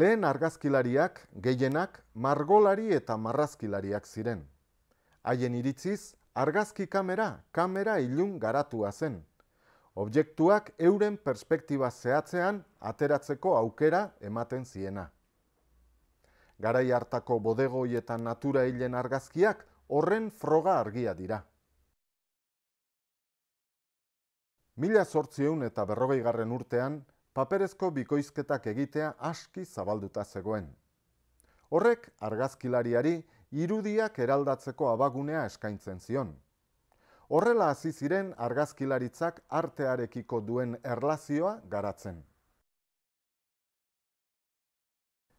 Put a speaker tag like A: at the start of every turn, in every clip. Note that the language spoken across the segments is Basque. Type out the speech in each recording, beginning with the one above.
A: Lehen argazkilariak, gehienak, margolari eta marrazkilariak ziren. Haien iritziz, argazki kamera, kamera ilun garatua zen. Objektuak euren perspektiba zehatzean ateratzeko aukera ematen ziena. Garai hartako bodegoi eta natura hilen argazkiak horren froga argia dira. Mila sortzieun eta berrogei garren urtean, paperezko bikoizketak egitea aski zabalduta zegoen. Horrek argazkilariari irudiak eraldatzeko abagunea eskaintzen zion. Horrela hasi ziren argazkilaritzak artearekiko duen erlazioa garatzen.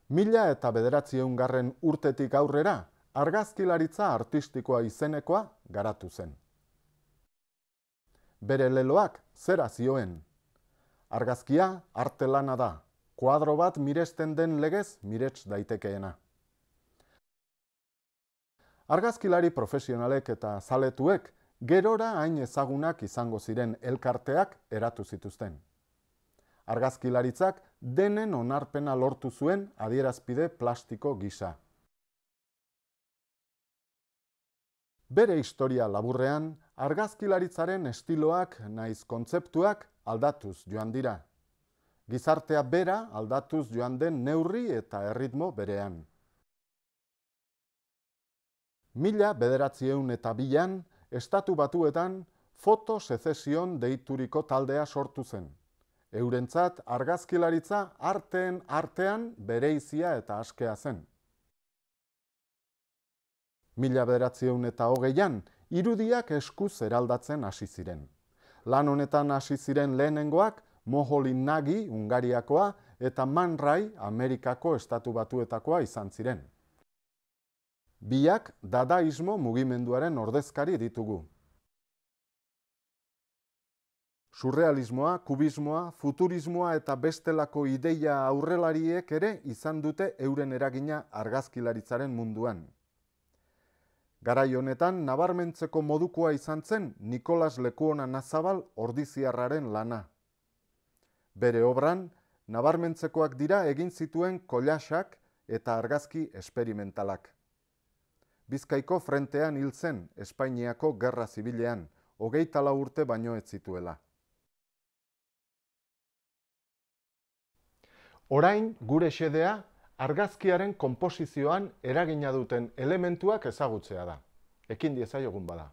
A: Mila eta bederatzieun garren urtetik aurrera, argazkilaritza artistikoa izenekoa garatu zen. Bere leloak zera zioen, Argazkia arte lana da, kuadro bat miresten den legez mirets daitekeena. Argazkilari profesionalek eta zaletuek gerora hain ezagunak izango ziren elkarteak eratu zituzten. Argazkilaritzak denen onarpena lortu zuen adierazpide plastiko gisa. Bere historia laburrean, argazkilaritzaren estiloak naiz kontzeptuak aldatuz joan dira. Gizartea bera aldatuz joan den neurri eta erritmo berean. Mila bederatzieun eta bilan, estatu batuetan foto sezesion deituriko taldea sortu zen. Eurentzat argazkilaritza arteen artean bereizia eta askea zen mila bederatzieun eta hogeian, irudiak eskuz eraldatzen hasi ziren. Lan honetan hasi ziren lehenengoak, Moholin Nagi, Ungariakoa, eta Man Rai, Amerikako estatu batuetakoa izan ziren. Biak dadaismo mugimenduaren ordezkari ditugu. Surrealismoa, kubismoa, futurismoa eta bestelako ideia aurrelariek ere izan dute euren eragina argazkilaritzaren munduan. Garai honetan nabarmentzeko modukoa izan zen Nikolas Lekuona Nazabal ordiziarraren lana. Bere obran, nabarmentzekoak dira egin zituen kolasak eta argazki esperimentalak. Bizkaiko frentean hil zen Espainiako gerra zibilean, hogeita urte baino ez zituela. Orain gure xedea argazkiaren konposizioan eragina duten elementuak ezagutzea da. Ekin diezaiogun bada.